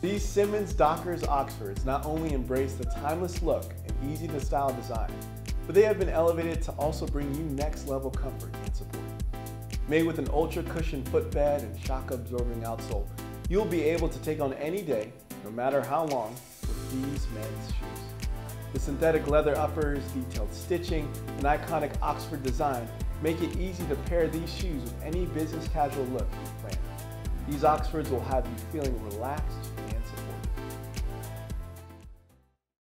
These Simmons Dockers Oxfords not only embrace the timeless look and easy to style design, but they have been elevated to also bring you next level comfort and support. Made with an ultra cushioned footbed and shock absorbing outsole, you'll be able to take on any day, no matter how long, with these men's shoes. The synthetic leather uppers, detailed stitching, and iconic Oxford design make it easy to pair these shoes with any business casual look you plan. These Oxfords will have you feeling relaxed.